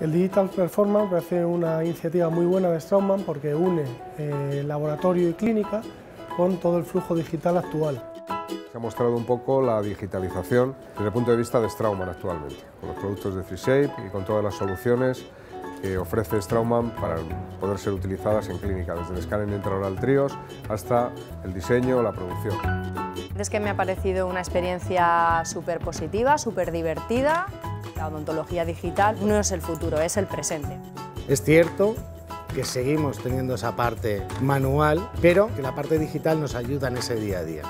El Digital Performance parece una iniciativa muy buena de Straumann porque une eh, laboratorio y clínica con todo el flujo digital actual. Se ha mostrado un poco la digitalización desde el punto de vista de Straumann actualmente, con los productos de 3Shape y con todas las soluciones que ofrece Straumann para poder ser utilizadas en clínica, desde el escáner intraoral tríos hasta el diseño o la producción. Es que me ha parecido una experiencia súper positiva, súper divertida. La odontología digital no es el futuro, es el presente. Es cierto que seguimos teniendo esa parte manual, pero que la parte digital nos ayuda en ese día a día.